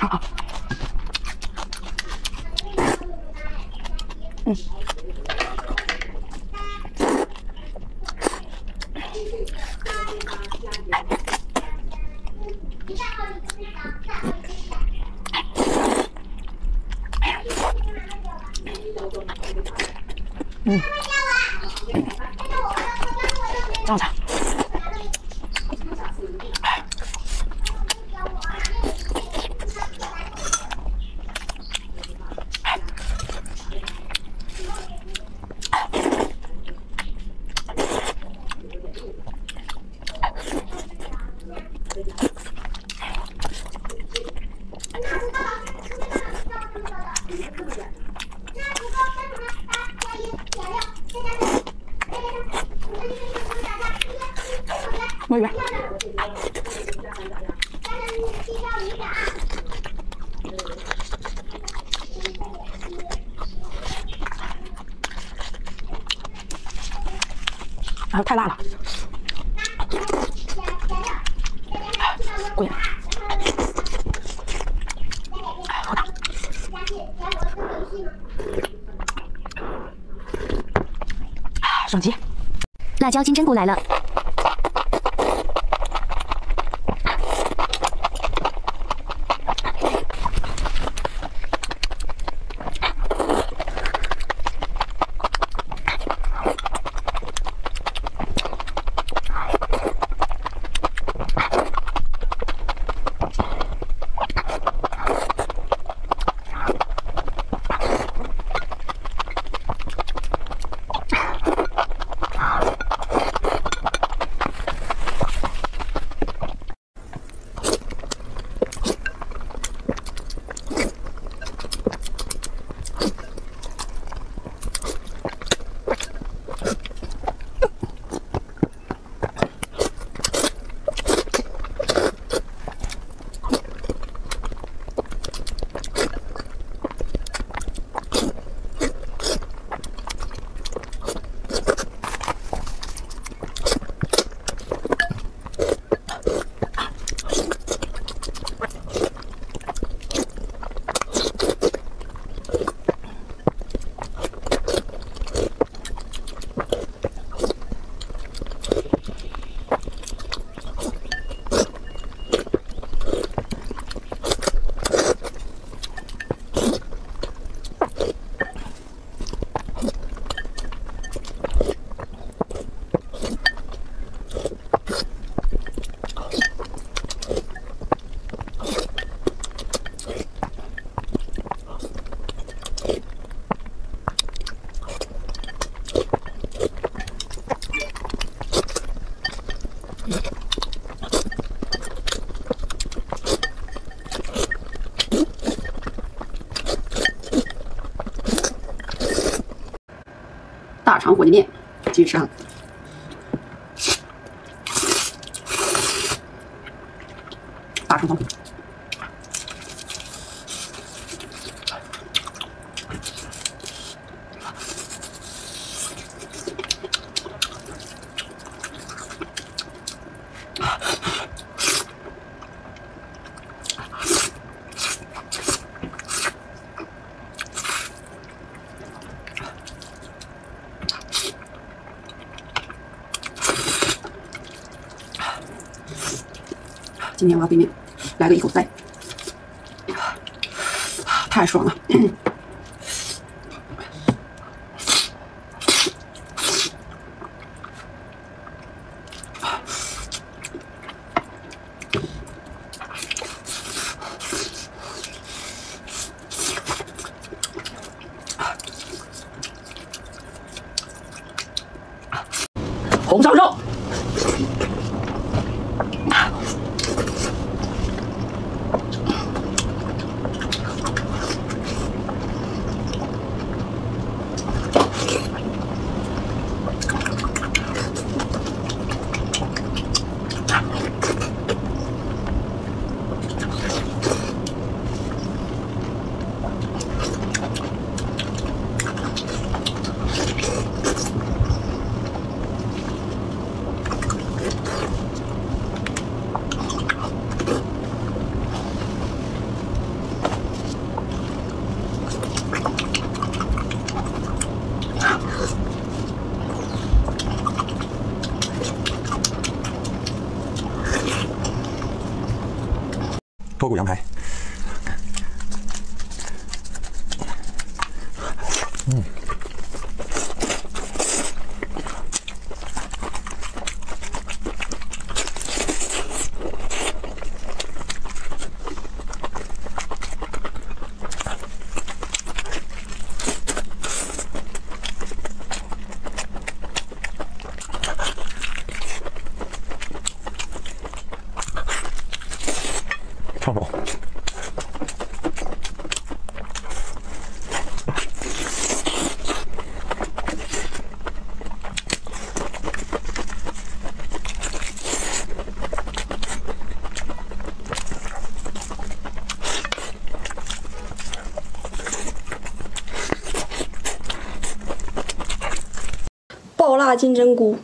好，嗯。嗯，这样子。啊，太辣了，过瘾。好烫。啊，升级。辣椒金针菇来了。肠火鸡面，继续吃啊！今天我要对面来个一口塞，太爽了！红烧肉。脱骨羊排。爆辣金针菇。